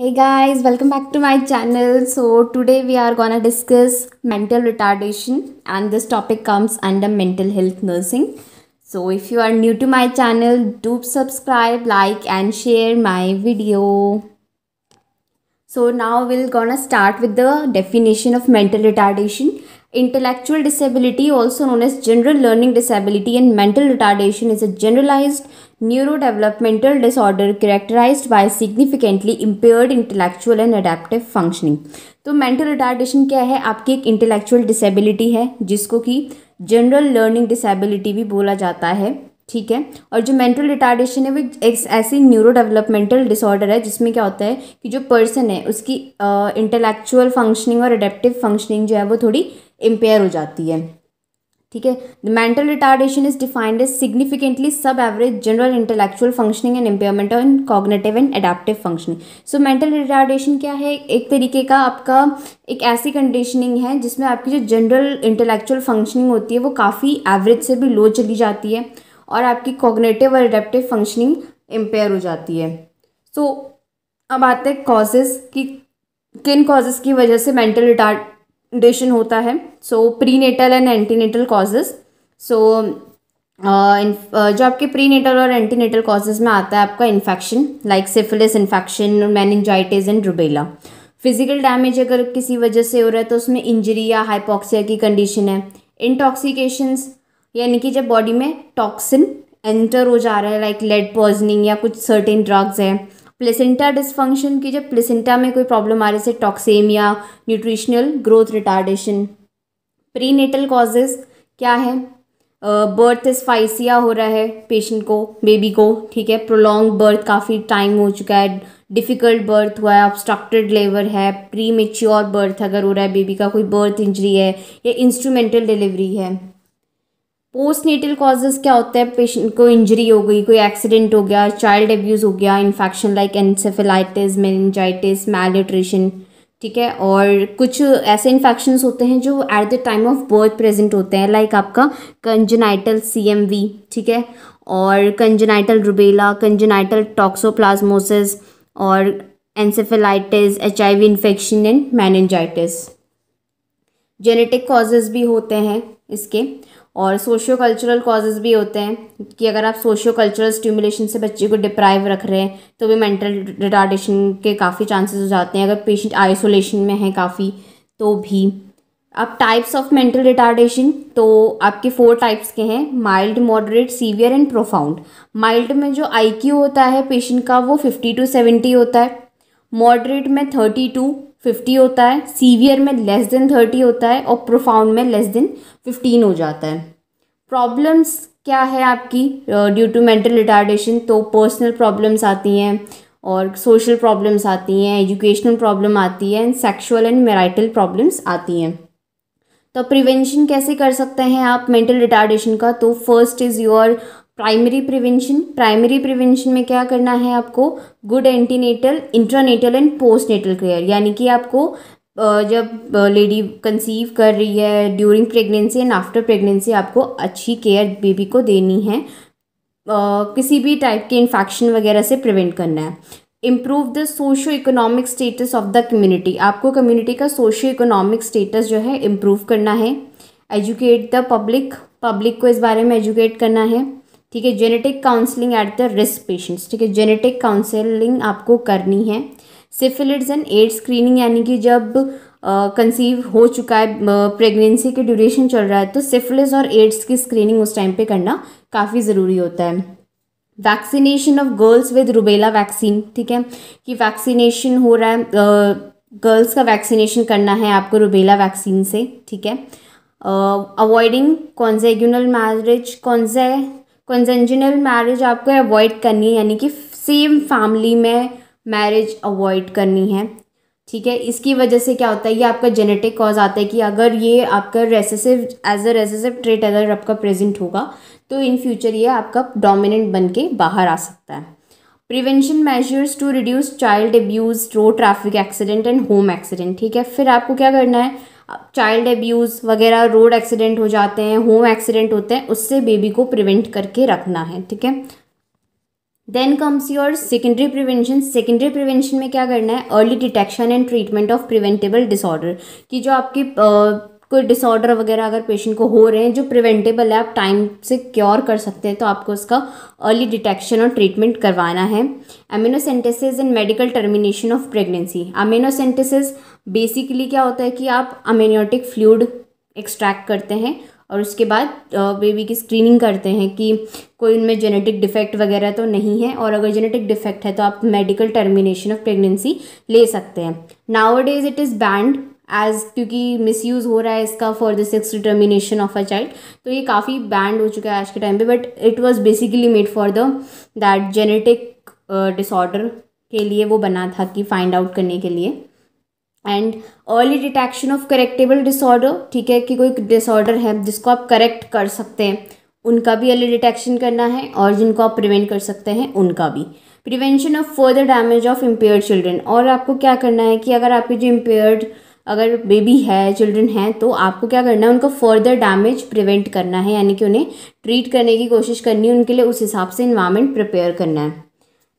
Hey guys, welcome back to my channel. So today we are gonna discuss mental retardation and this topic comes under mental health nursing. So if you are new to my channel, do subscribe, like and share my video. So now we're gonna start with the definition of mental retardation. Intellectual disability, also known as general learning disability and mental retardation, is a generalized neurodevelopmental disorder characterized by significantly impaired intellectual and adaptive functioning. तो mental retardation क्या है आपकी एक intellectual disability है जिसको कि general learning disability भी बोला जाता है ठीक है? और जो मेंटल रिटार्डेशन है, वो एक ऐसी न्यूरो डेवलपमेंटल डिसऑर्डर है, जिसमें क्या होता है कि जो पर्सन है, उसकी इंटेलेक्चुअल फंक्शनिंग और अडेप्टिव फंक्शनिंग जो है, वो थोड़ी इम्पेयर हो जाती है। ठीक है? The mental retardation is defined as significantly sub average general intellectual functioning and impairment on cognitive and adaptive functioning so mental retardation क्या है? एक तरीके का आपका एक ऐसी कंडीशनिंग है, जिसमें आपकी जो जनरल इंटेलेक्चुअल फंक्शनिंग होती है, वो काफ़ी एवरेज से भी लो चली जाती है। और आपकी कॉग्नेटिव और एडेप्टिव फंक्शनिंग इम्पेयर हो जाती है। सो so, अब आते हैं कॉजेज़ की किन कॉजेज़ की वजह से मेंटल रिटार्ड डिशन होता है? So prenatal and antenatal causes so जो आपके प्री नेटल और एंटीनेटल कॉजेज में आता है आपका infection like syphilis infection meningitis and rubella physical damage अगर किसी वजह से हो रहा है तो उसमें इंजरी या हाइपोक्सिया की कंडीशन है। इंटॉक्सिकेशंस यानी कि जब बॉडी में टॉक्सिन एंटर हो जा रहा है लाइक लेड पॉइजनिंग या कुछ सर्टेन ड्रग्स हैं प्लेसेंटा डिसफंक्शन की जब प्लेसेंटा में कोई प्रॉब्लम आ रही है toxaemia nutritional growth retardation prenatal causes क्या है? बर्थ स्पाइसिया हो रहा है पेशेंट को बेबी को, ठीक है? प्रोलॉन्ग बर्थ काफ़ी टाइम हो चुका है डिफ़िकल्ट बर्थ हुआ है ऑब्स्ट्रक्टेड लेवर है प्री मेच्योर बर्थ अगर हो रहा है बेबी का कोई बर्थ इंजरी है, या इंस्ट्रूमेंटल डिलीवरी है। पोस्ट नेटल कॉजेज क्या होता है? पेशेंट को इंजरी हो गई, कोई एक्सीडेंट हो गया चाइल्ड एब्यूज़ हो गया infection like encephalitis meningitis nutrition ठीक है? और कुछ ऐसे इन्फेक्शंस होते हैं जो at the time of birth present होते हैं लाइक आपका कंजनाइटल सीएमवी ठीक है? और कंजनाइटल रुबेला कंजनाइटल टॉक्सोप्लाज्मोसिस और encephalitis H I V infection and meningitis genetic causes भी होते हैं इसके। और सोशियो कल्चरल कॉजेज़ भी होते हैं कि अगर आप सोशियो कल्चरल स्टिमुलेशन से बच्चे को डिप्राइव रख रहे हैं तो भी मेंटल रिटार्डेशन के काफ़ी चांसेस हो जाते हैं। अगर पेशेंट आइसोलेशन में है काफ़ी तो भी। अब टाइप्स ऑफ़ मेंटल रिटार्डेशन तो आपके फोर टाइप्स के हैं mild moderate severe and profound mild में जो आईक्यू होता है पेशेंट का, वो फिफ्टी टू सेवेंटी होता है। मॉडरेट में थर्टी टू फिफ्टी होता है सीवियर में लेस देन थर्टी होता है और प्रोफाउंड में लेस देन फिफ्टीन हो जाता है। प्रॉब्लम्स क्या है आपकी? ड्यू टू मेंटल रिटार्डेशन तो पर्सनल प्रॉब्लम्स आती हैं और सोशल प्रॉब्लम्स आती हैं एजुकेशनल प्रॉब्लम आती है and sexual and marital problems आती हैं। तो प्रिवेंशन कैसे कर सकते हैं आप मेंटल रिटार्डेशन का? तो first is your primary prevention primary prevention में क्या करना है आपको? Good antenatal intranatal and postnatal care यानी कि आपको जब लेडी कंसीव कर रही है during pregnancy and after pregnancy आपको अच्छी केयर बेबी को देनी है। किसी भी टाइप के इन्फेक्शन वगैरह से प्रिवेंट करना है। Improve the socio economic status of the community आपको कम्युनिटी का सोशो इकोनॉमिक स्टेटस जो है इम्प्रूव करना है। एजुकेट द पब्लिक पब्लिक को इस बारे में एजुकेट करना है। ठीक है genetic counselling at the risk patients ठीक है जेनेटिक काउंसलिंग आपको करनी है। सिफिलिट्स एंड एड्स स्क्रीनिंग यानी कि जब कंसीव हो चुका है प्रेगनेंसी के ड्यूरेशन चल रहा है तो सिफिलिस और एड्स की स्क्रीनिंग उस टाइम पे करना काफ़ी ज़रूरी होता है। Vaccination of girls with rubella vaccine ठीक है, कि वैक्सीनेशन हो रहा है गर्ल्स का वैक्सीनेशन करना है आपको रुबेला वैक्सीन से, ठीक है। अवॉइडिंग कॉन्जेग्यूनल मैरिज कॉन्जे कॉन्जेंजिनल मैरिज आपको अवॉइड करनी है, यानी कि सेम फैमिली में मैरिज अवॉइड करनी है, ठीक है? इसकी वजह से क्या होता है, ये आपका जेनेटिक कॉज आता है कि अगर ये आपका recessive as a recessive trait अगर आपका प्रेजेंट होगा तो इन फ्यूचर ये आपका डोमिनेंट बन के बाहर आ सकता है। Prevention measures to reduce child abuse road traffic accident and home accident ठीक है? फिर आपको क्या करना है चाइल्ड एब्यूज़ वगैरह रोड एक्सीडेंट हो जाते हैं होम एक्सीडेंट होते हैं, उससे बेबी को प्रिवेंट करके रखना है, ठीक है? Then comes your secondary prevention secondary prevention में क्या करना है? Early detection and treatment of preventable disorder कि जो आपकी कोई डिसऑर्डर वगैरह अगर पेशेंट को हो रहे हैं, जो प्रिवेंटेबल है, आप टाइम से क्योर कर सकते हैं तो आपको उसका अर्ली डिटेक्शन और ट्रीटमेंट करवाना है। Amniocentesis and medical termination of pregnancy amniocentesis basically क्या होता है कि आप अमीनियोटिक फ्लूड एक्सट्रैक्ट करते हैं और उसके बाद बेबी की स्क्रीनिंग करते हैं कि कोई उनमें जेनेटिक डिफेक्ट वगैरह तो नहीं है और अगर जेनेटिक डिफेक्ट है तो आप मेडिकल टर्मिनेशन ऑफ़ प्रेगनेंसी ले सकते हैं। Nowadays it is banned as क्योंकि मिसयूज़ हो रहा है इसका for the sex determination of a child तो ये काफ़ी बैंड हो चुका है आज के टाइम पे but it was basically made for the that genetic disorder के लिए वो बना था कि फाइंड आउट करने के लिए। And early detection of correctable disorder, ठीक है, कि कोई डिसऑर्डर है जिसको आप करेक्ट कर सकते हैं, उनका भी अर्ली डिटेक्शन करना है और जिनको आप प्रिवेंट कर सकते हैं, उनका भी। Prevention of further damage of impaired children, और आपको क्या करना है कि अगर आपके जो इम्पेयर्ड, अगर बेबी है, चिल्ड्रन हैं तो आपको क्या करना है, उनको फर्दर डैमेज प्रिवेंट करना है, यानी कि उन्हें ट्रीट करने की कोशिश करनी है, उनके लिए उस हिसाब से इन्वायरमेंट प्रिपेयर करना है।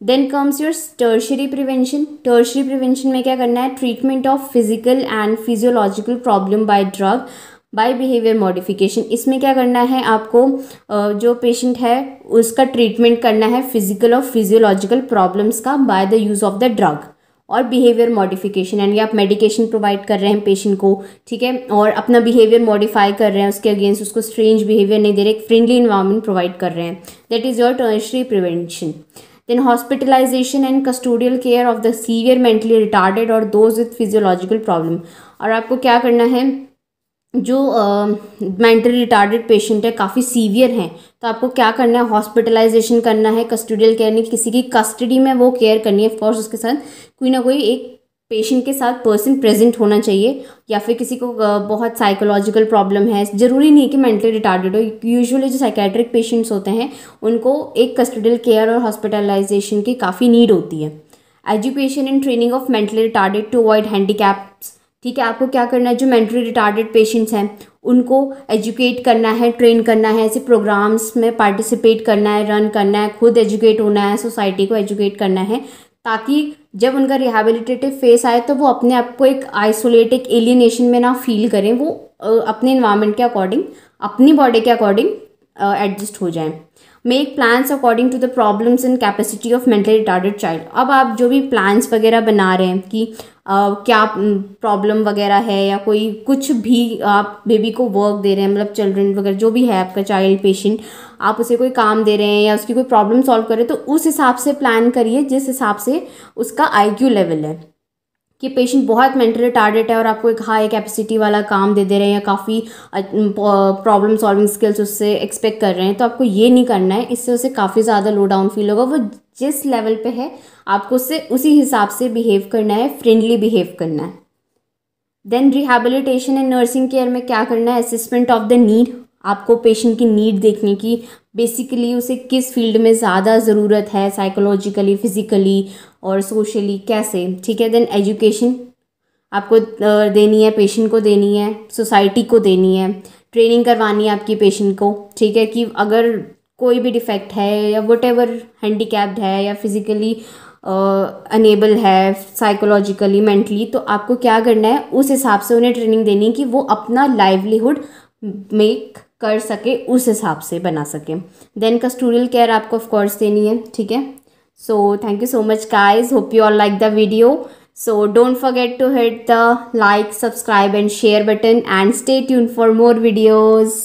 Then comes your tertiary prevention tertiary prevention में क्या करना है? Treatment of physical and physiological problem by drug by behaviour modification इसमें क्या करना है आपको? जो पेशेंट है, उसका ट्रीटमेंट करना है फ़िज़िकल और फिजियोलॉजिकल प्रॉब्लम्स का by the use of the drug और बिहेवियर मॉडिफिकेशन यानी आप मेडिकेशन प्रोवाइड कर रहे हैं पेशेंट को, ठीक है? और अपना बिहेवियर मॉडिफाई कर रहे हैं, उसके अगेंस्ट उसको स्ट्रेंज बिहेवियर नहीं दे रहे, एक फ्रेंडली इन्वायरमेंट प्रोवाइड कर रहे हैं. That is your tertiary prevention then hospitalization and custodial care of the severe mentally retarded or those with physiological problem. और आपको क्या करना है? जो मेंटली रिटार्डेड पेशेंट है, काफ़ी सीवियर हैं तो आपको क्या करना है? हॉस्पिटलाइजेशन करना है कस्टोडियल केयर नहीं, किसी की कस्टडी में वो केयर करनी है ऑफकोर्स उसके साथ कोई ना कोई एक पेशेंट के साथ पर्सन प्रेजेंट होना चाहिए, या फिर किसी को बहुत साइकोलॉजिकल प्रॉब्लम है, ज़रूरी नहीं कि मेंटली रिटार्डेड हो। यूजुअली जो साइकेट्रिक पेशेंट्स होते हैं, उनको एक कस्टडियल केयर और हॉस्पिटलाइजेशन की काफ़ी नीड होती है। Education and training of mentally retarded to avoid handicaps ठीक है, आपको क्या करना है? जो मेंटली रिटार्डेड पेशेंट्स हैं, उनको एजुकेट करना है ट्रेन करना है, ऐसे प्रोग्राम्स में पार्टिसिपेट करना है रन करना है, खुद एजुकेट होना है सोसाइटी को एजुकेट करना है, ताकि जब उनका रिहेबिलिटेटिव फेस आए तो वो अपने आप को एक आइसोलेट एक एलियनेशन में ना फील करें। वो अपने इन्वायरमेंट के अकॉर्डिंग अपनी बॉडी के अकॉर्डिंग एडजस्ट हो जाएँ। Make plans according to the problems and capacity of mentally retarded child अब आप जो भी प्लान्स वगैरह बना रहे हैं कि आ, क्या प्रॉब्लम वगैरह है या कोई कुछ भी आप बेबी को वर्क दे रहे हैं मतलब चिल्ड्रन वगैरह जो भी है आपका चाइल्ड पेशेंट आप उसे कोई काम दे रहे हैं या उसकी कोई प्रॉब्लम सॉल्व कर रहे हैं तो उस हिसाब से प्लान करिए जिस हिसाब से उसका आई लेवल है। कि पेशेंट बहुत मेंटली रिटार्डेड है और आपको एक हाई कैपेसिटी वाला काम दे दे रहे हैं या काफ़ी प्रॉब्लम सॉल्विंग स्किल्स उससे एक्सपेक्ट कर रहे हैं तो आपको ये नहीं करना है। इससे उसे काफ़ी ज़्यादा लो डाउन फील होगा। वो जिस लेवल पे है, आपको उससे उसी हिसाब से बिहेव करना है फ्रेंडली बिहेव करना है। Then rehabilitation and nursing care में क्या करना है? असिसमेंट ऑफ़ द नीड आपको पेशेंट की नीड देखने की। बेसिकली उसे किस फ़ील्ड में ज़्यादा ज़रूरत है साइकोलॉजिकली फ़िज़िकली और सोशली कैसे? ठीक है देन एजुकेशन आपको देनी है पेशेंट को देनी है सोसाइटी को देनी है। ट्रेनिंग करवानी है आपकी पेशेंट को, ठीक है, कि अगर कोई भी डिफेक्ट है या वट एवर है या फिज़िकली अनेबल है साइकोलॉजिकली मेंटली तो आपको क्या करना है? उस हिसाब से उन्हें ट्रेनिंग देनी है कि वो अपना लाइवलीहुड मेक कर सके, उस हिसाब से बना सके। देन कस्टूरियल केयर आपको ऑफकोर्स देनी है, ठीक है? So thank you so much guys hope you all like the video so don't forget to hit the like subscribe and share button and stay tune for more videos